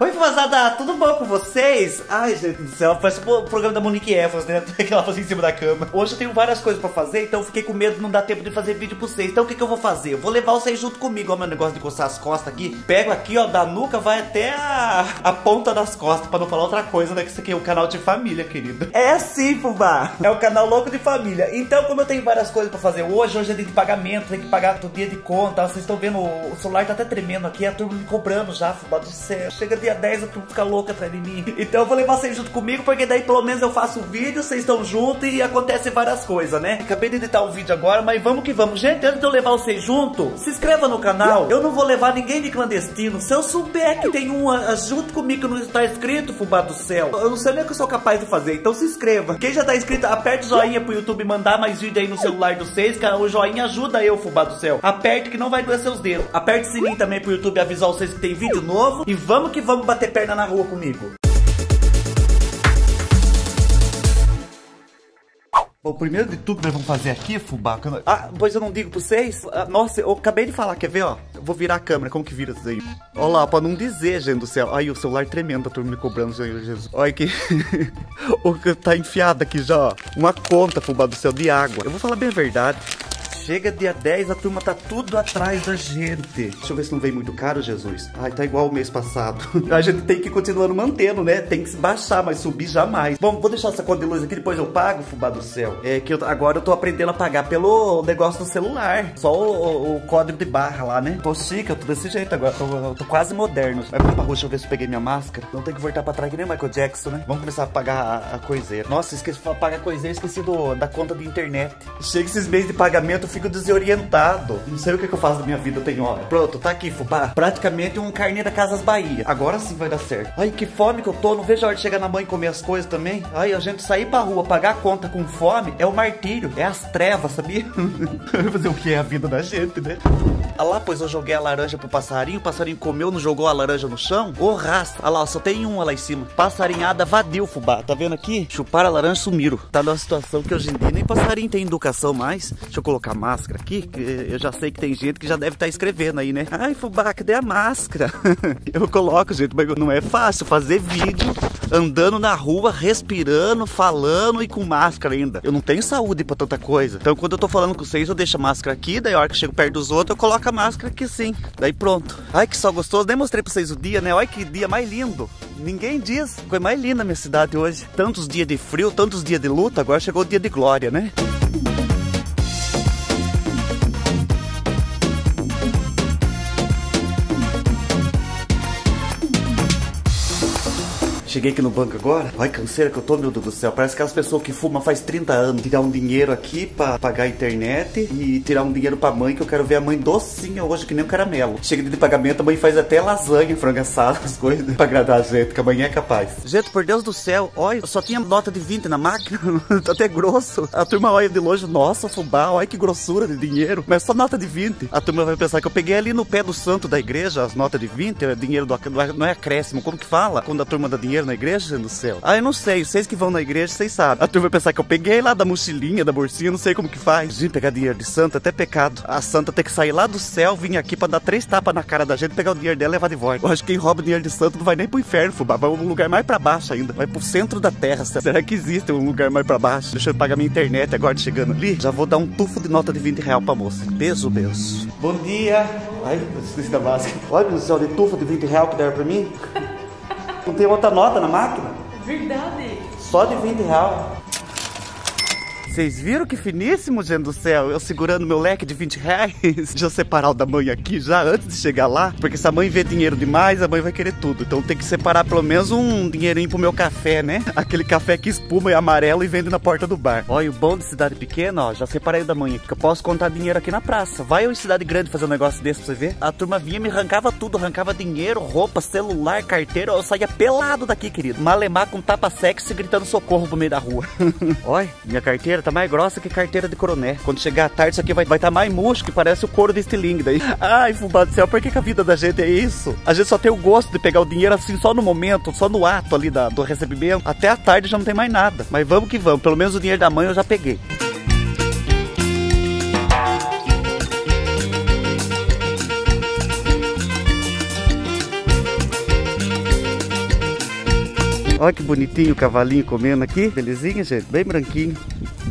Oi, fazada, tudo bom com vocês? Ai, gente do céu, parece o programa da Monique Evans, né? Que ela fazia em cima da cama. Hoje eu tenho várias coisas pra fazer, então fiquei com medo de não dar tempo de fazer vídeo pra vocês. Então o que, que eu vou fazer? Eu vou levar vocês junto comigo, ó, meu negócio de coçar as costas aqui. Pego aqui, ó, da nuca, vai até a, a ponta das costas, pra não falar outra coisa, né? Que isso aqui é um canal de família, querido. É assim, fubá. É o canal louco de família. Então, como eu tenho várias coisas pra fazer hoje, hoje é dia de pagamento, tem que pagar todo dia de conta. Vocês estão vendo, o celular tá até tremendo aqui, a turma me cobrando já, fubá do céu. Chega dia 10, a turma fica louca atrás de mim. Então eu vou levar vocês junto comigo, porque daí pelo menos eu faço o vídeo, vocês estão juntos e acontece várias coisas, né? Acabei de editar o um vídeo agora, mas vamos que vamos. Gente, antes de eu levar vocês junto, se inscreva no canal. Eu não vou levar ninguém de clandestino. Se eu souber que tem um junto comigo que não está inscrito, fubá do céu, eu não sei nem o que eu sou capaz de fazer. Então se inscreva. Quem já tá inscrito, aperte o joinha pro YouTube mandar mais vídeo aí no celular do vocês, cara. O joinha ajuda eu, fubá do céu. Aperte que não vai doer seus dedos. Aperte o sininho também pro YouTube avisar vocês que tem vídeo novo. E vamos que vamos bater perna na rua comigo. O primeiro de tudo que nós vamos fazer aqui, fubá. Ah, pois eu não digo pra vocês. Ah, nossa, eu acabei de falar, quer ver, ó? Eu vou virar a câmera, como que vira isso aí? Olha lá, pra não dizer, gente do céu. Aí o celular tremendo, a turma me cobrando, Jesus. Olha que. o que tá enfiado aqui já, ó. Uma conta, fubá do céu, de água. Eu vou falar bem a verdade. Chega dia 10, a turma tá tudo atrás da gente. Deixa eu ver se não vem muito caro, Jesus. Ai, tá igual o mês passado. A gente tem que continuar mantendo, né? Tem que se baixar, mas subir jamais. Bom, vou deixar essa conta de luz aqui, depois eu pago, fubá do céu. É que eu, agora eu tô aprendendo a pagar pelo negócio do celular. Só o, o, o código de barra lá, né? Tô chique, eu tô desse jeito agora. Tô, tô quase moderno. Vai pra rua, deixa eu ver se eu peguei minha máscara. Não tem que voltar pra trás que nem Michael Jackson, né? Vamos começar a pagar a, a coiseira. Nossa, esqueci de pagar a coiseira, esqueci do, da conta de internet. Chega esses meses de pagamento, eu fico desorientado. Não sei o que, que eu faço da minha vida, tenho hora. Pronto, tá aqui, fubá. Praticamente um carnê da Casas Bahia. Agora sim vai dar certo. Ai, que fome que eu tô. Não vejo a hora de chegar na mãe e comer as coisas também. Ai, a gente sair pra rua, pagar a conta com fome é o martírio. É as trevas, sabia? Fazer o que é a vida da gente, né? Ah lá, pois eu joguei a laranja pro passarinho. O passarinho comeu, não jogou a laranja no chão. Ô, oh, raça. Ah lá, só tem uma lá em cima. Passarinhada vadio, fubá. Tá vendo aqui? Chuparam a laranja sumiram. Tá numa situação que hoje em dia nem passarinho tem educação mais. Deixa eu colocar máscara aqui, que eu já sei que tem gente que já deve estar tá escrevendo aí, né? Ai, fubá, cadê a máscara? eu coloco, gente, mas não é fácil fazer vídeo andando na rua, respirando, falando e com máscara ainda. Eu não tenho saúde pra tanta coisa. Então, quando eu tô falando com vocês, eu deixo a máscara aqui, daí a hora que eu chego perto dos outros, eu coloco a máscara aqui sim. Daí pronto. Ai, que sol gostoso. Nem mostrei pra vocês o dia, né? Olha que dia mais lindo. Ninguém diz. Foi mais linda a minha cidade hoje. Tantos dias de frio, tantos dias de luta, agora chegou o dia de glória, né? Cheguei aqui no banco agora. Que canseira que eu tô, meu Deus do céu. Parece aquelas pessoas que fumam faz 30 anos. Tirar um dinheiro aqui pra pagar a internet e tirar um dinheiro pra mãe, que eu quero ver a mãe docinha hoje, que nem um caramelo. Chega de pagamento, a mãe faz até lasanha, frango assado, as coisas, pra agradar a gente, que a mãe é capaz. Gente, por Deus do céu, olha, eu só tinha nota de 20 na máquina. tá até grosso. A turma olha de longe, nossa, fubá, olha que grossura de dinheiro. Mas só nota de 20. A turma vai pensar que eu peguei ali no pé do santo da igreja as notas de 20, é dinheiro do, não é acréscimo, como que fala? Quando a turma dá dinheiro na igreja, do céu. Ah, eu não sei, vocês que vão na igreja, vocês sabem. A turma vai pensar que eu peguei lá da mochilinha, da bolsinha, não sei como que faz. Gente, pegar dinheiro de santa é até pecado. A santa tem que sair lá do céu, vir aqui pra dar três tapas na cara da gente, pegar o dinheiro dela e levar de volta. Eu acho que quem rouba dinheiro de santo não vai nem pro inferno, fubá. Vai um lugar mais pra baixo ainda. Vai pro centro da terra. Será que existe um lugar mais pra baixo? Deixa eu pagar minha internet agora chegando ali. Já vou dar um tufo de nota de 20 real pra moça. Peso, Deus. Bom dia. Ai, esqueci da máscara. Olha o céu de tufo de 20 real que deram pra mim. Não tem outra nota na máquina? Verdade. Só de 20 reais. Vocês viram que finíssimo, gente do céu? Eu segurando meu leque de 20 reais. Eu separar o da mãe aqui já antes de chegar lá. Porque se a mãe vê dinheiro demais, a mãe vai querer tudo. Então tem que separar pelo menos um dinheirinho pro meu café, né? Aquele café que espuma e amarelo e vende na porta do bar. Olha, o bom de cidade pequena, ó, já separei o da mãe aqui. Que eu posso contar dinheiro aqui na praça. Vai eu em cidade grande fazer um negócio desse pra você ver. A turma vinha me arrancava tudo. Arrancava dinheiro, roupa, celular, carteira. Eu saía pelado daqui, querido. Malemar com tapa sexy gritando socorro pro meio da rua. Olha, minha carteira tá mais grossa que carteira de coroné. Quando chegar a tarde, isso aqui vai estar tá mais murcho, que parece o couro de estilingue daí. Ai, fubá do céu, por que, que, a vida da gente é isso? A gente só tem o gosto de pegar o dinheiro assim, só no momento, só no ato ali da, do recebimento. Até a tarde já não tem mais nada. Mas vamos que vamos, pelo menos o dinheiro da mãe eu já peguei. Olha que bonitinho o cavalinho comendo aqui. Belezinha, gente? Bem branquinho.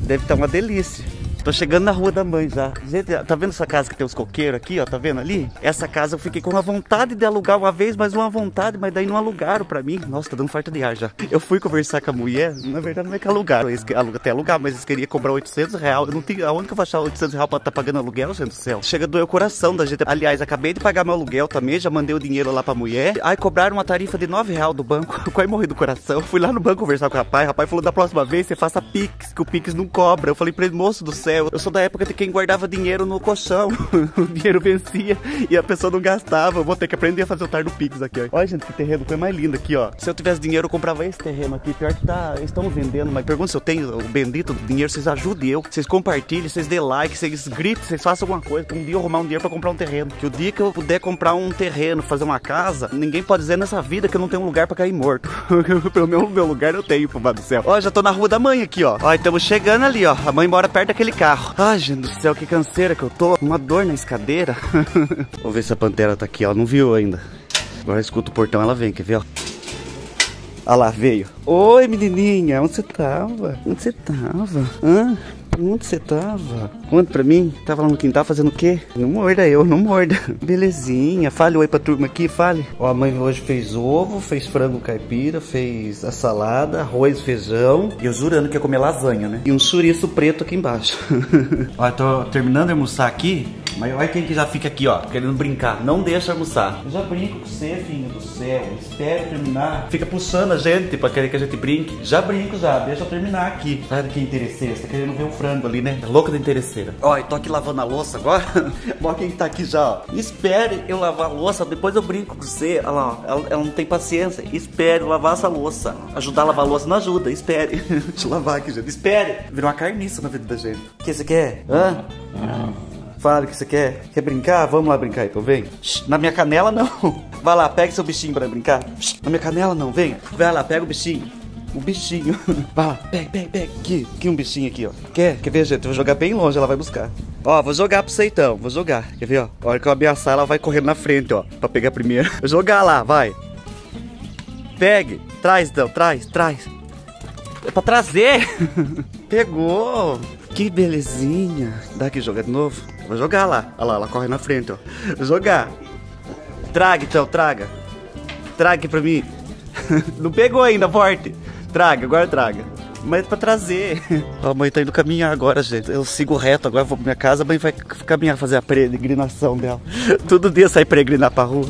Deve estar uma delícia. Tô chegando na rua da mãe já. Gente, tá vendo essa casa que tem os coqueiros aqui, ó? Tá vendo ali? Essa casa eu fiquei com uma vontade de alugar uma vez, mas uma vontade, mas daí não alugaram pra mim. Nossa, tá dando farta de ar já. Eu fui conversar com a mulher, na verdade não é que alugaram, eles alugam até alugar, mas eles queriam cobrar 800 reais. Eu não tenho, aonde que eu vou achar 800 reais pra tá pagando aluguel, gente do céu? Chega a doer o coração da gente. Aliás, acabei de pagar meu aluguel também, já mandei o dinheiro lá pra mulher. Aí cobraram uma tarifa de 9 reais do banco. Eu quase morri do coração. Fui lá no banco conversar com o rapaz. O rapaz falou da próxima vez você faça Pix, que o Pix não cobra. Eu falei pra ele, moço do céu, eu sou da época de quem guardava dinheiro no colchão. o dinheiro vencia e a pessoa não gastava. Eu vou ter que aprender a fazer o tar do Pix aqui, ó. Olha, gente, que terreno foi mais lindo aqui, ó. Se eu tivesse dinheiro, eu comprava esse terreno aqui. Pior que tá, eles estão vendendo, mas pergunta se eu tenho o bendito dinheiro. Vocês ajudem eu, vocês compartilhem, vocês dê like, vocês gritem, vocês façam alguma coisa. Um dia eu arrumar um dinheiro pra comprar um terreno. Que o dia que eu puder comprar um terreno, fazer uma casa, ninguém pode dizer nessa vida que eu não tenho um lugar pra cair morto. Pelo menos meu lugar eu tenho, pro do céu. Ó, já tô na rua da mãe aqui, ó. Ó, estamos chegando ali, ó. A mãe mora perto daquele carro. Ai, gente do céu, que canseira que eu tô. Uma dor na escadeira. Vou ver se a pantera tá aqui, ó. Não viu ainda. Agora escuta o portão, ela vem, quer ver, ó. Olha lá, veio. Oi, menininha, onde você tava? Onde você tava? Hã? Onde você tava? Conta pra mim. Tava lá no quintal fazendo o quê? Não morda eu, não morda. Belezinha. Fale oi pra turma aqui, fale. Ó, a mãe hoje fez ovo, fez frango caipira, fez a salada, arroz, feijão. E eu jurando que ia comer lasanha, né? E um chouriço preto aqui embaixo. ó, tô terminando de almoçar aqui. Mas olha quem que já fica aqui, ó, querendo brincar. Não deixa almoçar. Eu já brinco com você, filho do céu. Espero terminar. Fica puxando a gente pra querer que a gente brinque. Já brinco já, deixa eu terminar aqui. Sabe que interesseira? Você tá querendo ver o frango ali, né? louca da interesseira. Ó, eu tô aqui lavando a louça agora. Olha quem tá aqui já, ó. Espere eu lavar a louça, depois eu brinco com você. Olha lá, ó. Ela, ela não tem paciência. Espere lavar essa louça. Ajudar a lavar a louça não ajuda. Espere. Deixa eu lavar aqui, gente. Espere. Virou uma carniça na vida da gente. O que você quer? Hã? Fala o que você quer. Quer brincar? Vamos lá brincar então, vem. Na minha canela não. Vai lá, pega seu bichinho pra brincar. Na minha canela não, vem. Vai lá, pega o bichinho. O bichinho. Lá, pega, pega, pega. Aqui, aqui um bichinho aqui, ó. Quer? Quer ver, gente? Eu vou jogar bem longe, ela vai buscar. Ó, vou jogar pra você então, vou jogar. Quer ver, ó? A hora que eu ameaçar, ela vai correndo na frente, ó. Pra pegar primeiro. Vou jogar lá, vai. Pegue. Traz, então, traz, traz. É pra trazer. Pegou. Que belezinha. Dá aqui jogar de novo. Vou jogar lá. Olha lá, ela corre na frente, ó. Vou jogar. Traga, então, traga. Traga aqui pra mim. Não pegou ainda, forte. Traga, agora traga mas pra trazer. A mãe tá indo caminhar agora, gente. Eu sigo reto, agora vou pra minha casa, a mãe vai caminhar, fazer a peregrinação dela. Todo dia sai peregrinar pra rua.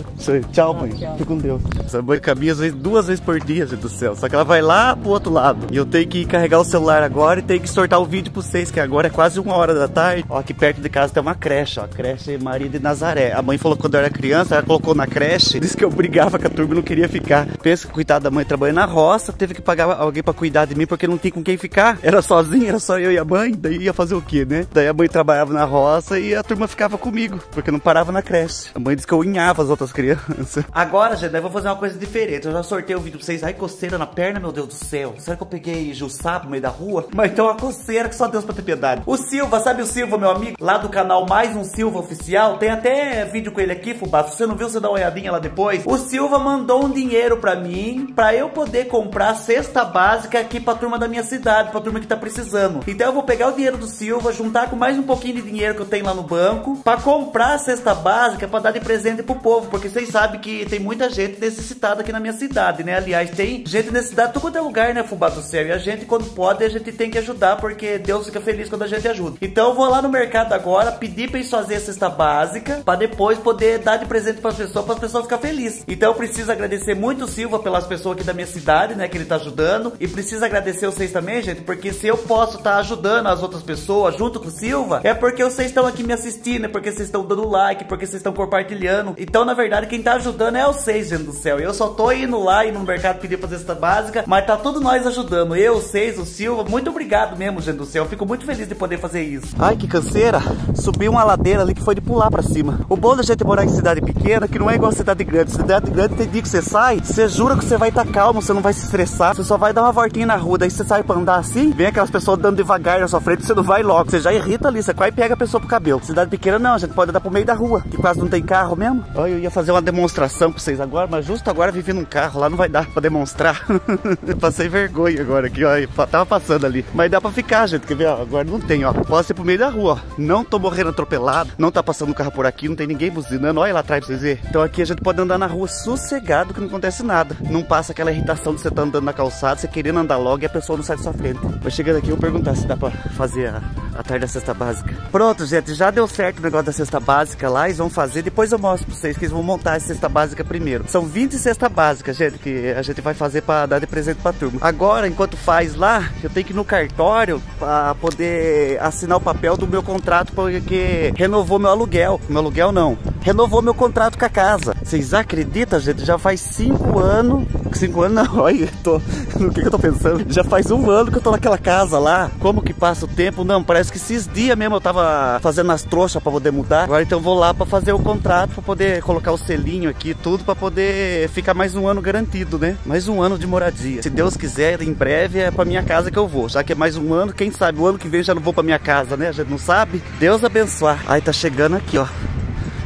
Tchau, mãe. Fique com Deus. Essa mãe caminha vezes, duas vezes por dia, gente do céu. Só que ela vai lá pro outro lado. E eu tenho que carregar o celular agora e tenho que sortar o vídeo pra vocês, que agora é quase uma hora da tarde. Ó, aqui perto de casa tem uma creche, ó. Creche Maria de Nazaré. A mãe falou que quando eu era criança, ela colocou na creche. Disse que eu brigava com a turma e não queria ficar. Pensa que coitada da mãe trabalhando na roça, teve que pagar alguém pra cuidar de mim porque não com quem ficar. Era sozinho, era só eu e a mãe. Daí ia fazer o quê, né? Daí a mãe trabalhava na roça e a turma ficava comigo, porque não parava na creche. A mãe disse que eu unhava as outras crianças. Agora, gente, eu vou fazer uma coisa diferente. Eu já sorteio o vídeo pra vocês. Ai, coceira na perna, meu Deus do céu. Será que eu peguei Jussá no meio da rua? Mas então uma coceira que só Deus pra ter piedade. O Silva, sabe o Silva, meu amigo? Lá do canal Mais Um Silva Oficial. Tem até vídeo com ele aqui, Fubá. Se você não viu, você dá uma olhadinha lá depois. O Silva mandou um dinheiro pra mim, pra eu poder comprar cesta básica aqui pra turma da minha cidade pra turma que tá precisando. Então eu vou pegar o dinheiro do Silva, juntar com mais um pouquinho de dinheiro que eu tenho lá no banco, pra comprar a cesta básica pra dar de presente pro povo, porque vocês sabem que tem muita gente necessitada aqui na minha cidade, né? Aliás, tem gente necessitada todo é lugar, né, Fubá do céu? E a gente, quando pode, a gente tem que ajudar, porque Deus fica feliz quando a gente ajuda. Então eu vou lá no mercado agora, pedir pra eles fazerem a cesta básica, pra depois poder dar de presente pras pessoas, para as pessoas ficarem felizes. Então eu preciso agradecer muito o Silva pelas pessoas aqui da minha cidade, né, que ele tá ajudando. E preciso agradecer vocês também, gente, porque se eu posso estar tá ajudando as outras pessoas junto com o Silva, é porque vocês estão aqui me assistindo, é porque vocês estão dando like, porque vocês estão compartilhando. Então, na verdade, quem tá ajudando é vocês, gente do céu. Eu só tô indo lá e no mercado pedir fazer essa básica, mas tá tudo nós ajudando. Eu, vocês, o Silva. Muito obrigado mesmo, gente do céu. Eu fico muito feliz de poder fazer isso. Ai, que canseira. Subi uma ladeira ali que foi de pular pra cima. O bom da gente morar em cidade pequena, que não é igual a cidade grande. Cidade grande tem dia que você sai, você jura que você vai estar tá calmo, você não vai se estressar, você só vai dar uma voltinha na rua, daí você sai pra andar assim, vem aquelas pessoas dando devagar na sua frente, você não vai logo. Você já irrita ali, você vai e pega a pessoa pro cabelo. Cidade pequena não, a gente pode andar pro meio da rua, que quase não tem carro mesmo. Olha, eu ia fazer uma demonstração pra vocês agora, mas justo agora vivi num carro, lá não vai dar pra demonstrar. Passei vergonha agora aqui, ó. Tava passando ali. Mas dá pra ficar, gente. Quer ver? Ó, agora não tem, ó. Posso ir pro meio da rua, ó. Não tô morrendo atropelado, não tá passando carro por aqui, não tem ninguém buzinando. Olha lá atrás pra vocês verem. Então aqui a gente pode andar na rua sossegado, que não acontece nada. Não passa aquela irritação de você tá andando na calçada, você querendo andar logo e a pessoa não sai da sua frente. Mas chegando aqui, eu vou perguntar se dá pra fazer a, a tarde da cesta básica. Pronto, gente, já deu certo o negócio da cesta básica lá, eles vão fazer. Depois eu mostro pra vocês que eles vão montar a cesta básica primeiro. São 20 cesta básica, gente, que a gente vai fazer pra dar de presente pra turma. Agora, enquanto faz lá, eu tenho que ir no cartório pra poder assinar o papel do meu contrato, porque renovou meu aluguel. Meu aluguel não. Renovou meu contrato com a casa. Vocês acreditam, gente? Já faz 5 anos. 5 anos não, olha, tô. No que, que eu tô pensando? Já faz um ano que eu tô naquela casa lá. Como que passa o tempo? Não, parece que esses dias mesmo eu tava fazendo as trouxas pra poder mudar. Agora então vou lá pra fazer o contrato, pra poder colocar o selinho aqui tudo, pra poder ficar mais um ano garantido, né? Mais um ano de moradia. Se Deus quiser, em breve é pra minha casa que eu vou. Já que é mais um ano, quem sabe o ano que vem já não vou pra minha casa, né? A gente não sabe. Deus abençoar. Aí tá chegando aqui, ó.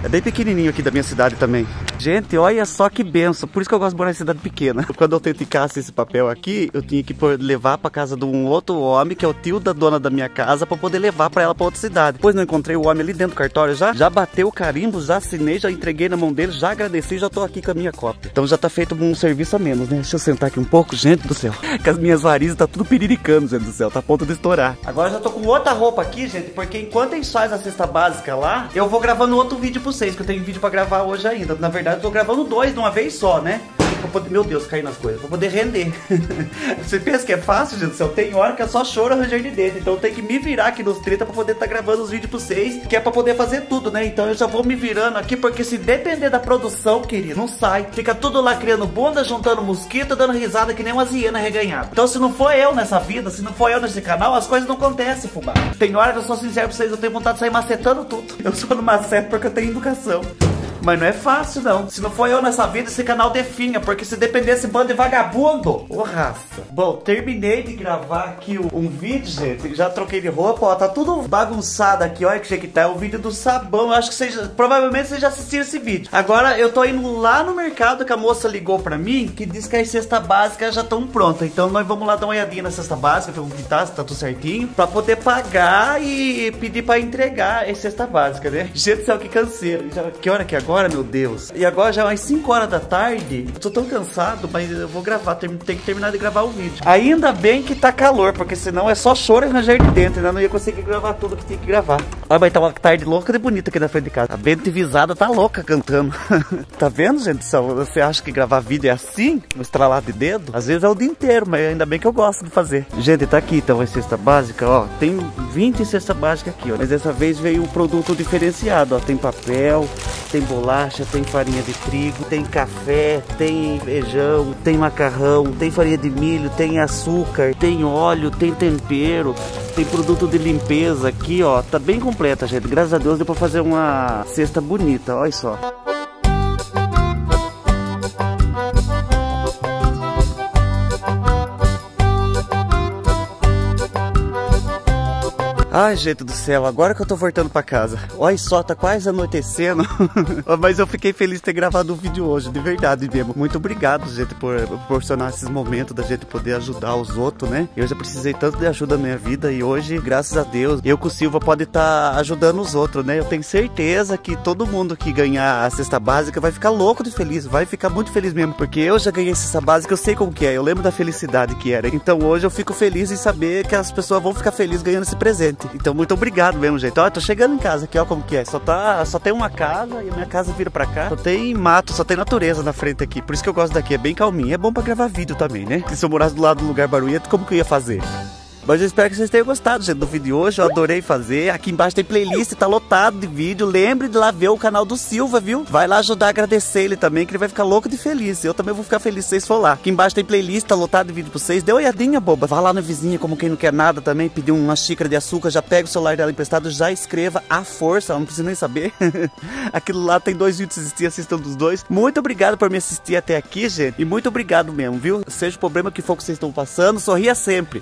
É bem pequenininho aqui da minha cidade também. Gente, olha só que benção. Por isso que eu gosto de morar em cidade pequena. Quando eu encaixar esse papel aqui, eu tinha que levar para casa de um outro homem, que é o tio da dona da minha casa, para poder levar para ela para outra cidade. Depois não encontrei o homem ali dentro do cartório já. Já bateu o carimbo, já assinei, já entreguei na mão dele, já agradeci, já tô aqui com a minha cópia. Então já tá feito um serviço a menos, né? Deixa eu sentar aqui um pouco, gente do céu. Que as minhas varizes tá tudo piriricando, gente do céu. Tá a ponto de estourar. Agora já tô com outra roupa aqui, gente, porque enquanto a gente faz a cesta básica lá, eu vou gravando outro vídeo pra vocês, que eu tenho vídeo para gravar hoje ainda. Na verdade, eu tô gravando dois de uma vez só, né? Poder, meu Deus, cair nas coisas, pra poder render. Você pensa que é fácil, gente céu? Tem hora que é só choro arranjar de dentro. Então eu tenho que me virar aqui nos 30 pra poder estar tá gravando os vídeos pra vocês, que é pra poder fazer tudo, né? Então eu já vou me virando aqui, porque se depender da produção, querido, não sai. Fica tudo lá criando bunda, juntando mosquito, dando risada que nem uma hiena reganhada. Então se não for eu nessa vida, se não for eu nesse canal, as coisas não acontecem, fubá. Tem hora que eu sou sincero pra vocês, eu tenho vontade de sair macetando tudo. Eu sou no macete porque eu tenho educação. Mas não é fácil, não. Se não for eu nessa vida, esse canal definha. Porque se dependesse bando de vagabundo. Ô, raça. Bom, terminei de gravar aqui um vídeo, gente. Já troquei de roupa, ó. Tá tudo bagunçado aqui. Olha que que tá. É o vídeo do sabão. Eu acho que vocês... Provavelmente vocês já assistiram esse vídeo. Agora, eu tô indo lá no mercado que a moça ligou pra mim. Que diz que as cestas básicas já estão prontas. Então, nós vamos lá dar uma olhadinha na cesta básica. Tá, se tá tudo certinho. Pra poder pagar e pedir pra entregar a cesta básica, né? Gente, céu, que canseiro. Já... Que hora que é agora? Agora, meu Deus. E agora já é umas 5 horas da tarde. Eu tô tão cansado, mas eu vou gravar. Tem, tem que terminar de gravar o vídeo. Ainda bem que tá calor, porque senão é só choro e ranger de dentro. Ainda não ia conseguir gravar tudo que tinha que gravar. Olha, mas tá uma tarde louca de bonita aqui na frente de casa. A Bento Visada tá louca cantando. tá vendo, gente? Você acha que gravar vídeo é assim? Um estralar de dedo? Às vezes é o dia inteiro, mas ainda bem que eu gosto de fazer. Gente, tá aqui então a cesta básica, ó. Tem 20 cesta básica aqui, ó. Mas dessa vez veio um produto diferenciado, ó. Tem papel, tem bolacha, tem farinha de trigo, tem café, tem feijão, tem macarrão, tem farinha de milho, tem açúcar, tem óleo, tem tempero, tem produto de limpeza aqui, ó. Tá bem completa, gente. Graças a Deus deu pra fazer uma cesta bonita, olha só. Ai, gente do céu, agora que eu tô voltando pra casa. Olha só, tá quase anoitecendo. Mas eu fiquei feliz de ter gravado o vídeo hoje, de verdade mesmo. Muito obrigado, gente, por proporcionar esses momentos da gente poder ajudar os outros, né? Eu já precisei tanto de ajuda na minha vida e hoje, graças a Deus, eu com o Silva pode estar tá ajudando os outros, né? Eu tenho certeza que todo mundo que ganhar a cesta básica vai ficar louco de feliz, vai ficar muito feliz mesmo, porque eu já ganhei cesta básica, eu sei como que é, eu lembro da felicidade que era. Então hoje eu fico feliz em saber que as pessoas vão ficar felizes ganhando esse presente. Então, muito obrigado mesmo, gente. Ó, tô chegando em casa aqui, ó, como que é. Só, tá, só tem uma casa e a minha casa vira pra cá. Só tem mato, só tem natureza na frente aqui. Por isso que eu gosto daqui, é bem calminho. É bom pra gravar vídeo também, né? Porque se eu morasse do lado do lugar barulhento, como que eu ia fazer? Mas eu espero que vocês tenham gostado, gente, do vídeo de hoje. Eu adorei fazer. Aqui embaixo tem playlist, tá lotado de vídeo. Lembre de lá ver o canal do Silva, viu? Vai lá ajudar a agradecer ele também, que ele vai ficar louco de feliz. Eu também vou ficar feliz se vocês for lá. Aqui embaixo tem playlist, tá lotado de vídeo pra vocês. Dê uma olhadinha, boba. Vá lá na vizinha, como quem não quer nada também. Pediu uma xícara de açúcar, já pega o celular dela emprestado, já escreva a força. Ela não precisa nem saber. Aquilo lá tem dois vídeos assistir, assistam dos dois. Muito obrigado por me assistir até aqui, gente. E muito obrigado mesmo, viu? Seja o problema que for que vocês estão passando, sorria sempre.